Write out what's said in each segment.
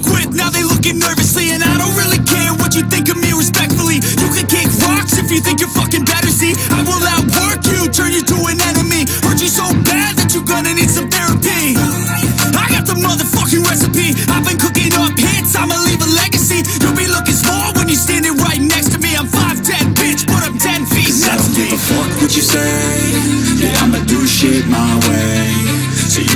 with. Now they looking nervously, and I don't really care what you think of me respectfully. You can kick rocks if you think you're fucking better. See, I will outwork you, turn you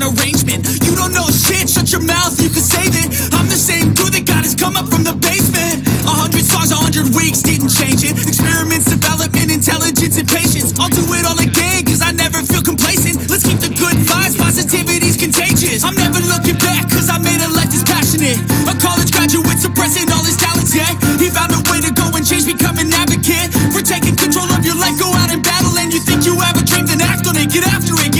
and arrangement. You don't know shit, shut your mouth, you can save it. I'm the same dude that got his come up from the basement. A hundred songs, a hundred weeks, didn't change it. Experiments, development, intelligence, and patience. I'll do it all again, cause I never feel complacent. Let's keep the good vibes, positivity's contagious. I'm never looking back, cause I made a life that's passionate. A college graduate suppressing all his talents, yeah. He found a way to go and change, become an advocate. For taking control of your life, go out and battle. And you think you have a dream, then act on it. Get after it, get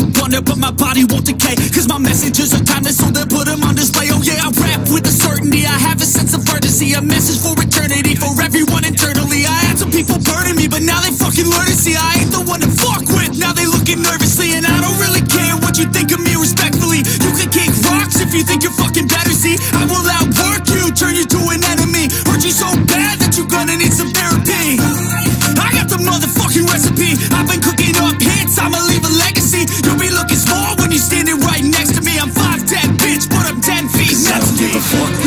under, but my body won't decay. Cause my messages are timeless, so they'll put them on display. Oh yeah, I rap with a certainty. I have a sense of urgency, a message for eternity, for everyone internally. I had some people burning me, but now they fucking learn to see I ain't the one to fuck with. Now they looking nervously, and I don't really care what you think of me respectfully. You can kick rocks if you think you're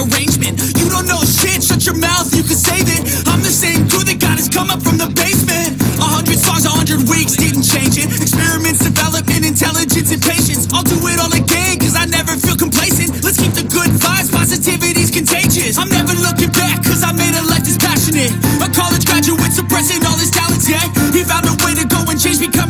arrangement. You don't know shit, shut your mouth, you can save it. I'm the same dude that got his come up from the basement. A hundred songs, a hundred weeks, didn't change it. Experiments, development, intelligence, and patience. I'll do it all again, cause I never feel complacent. Let's keep the good vibes, positivity's contagious. I'm never looking back, cause I made a life that's passionate. A college graduate suppressing all his talents, yeah. He found a way to go and change, become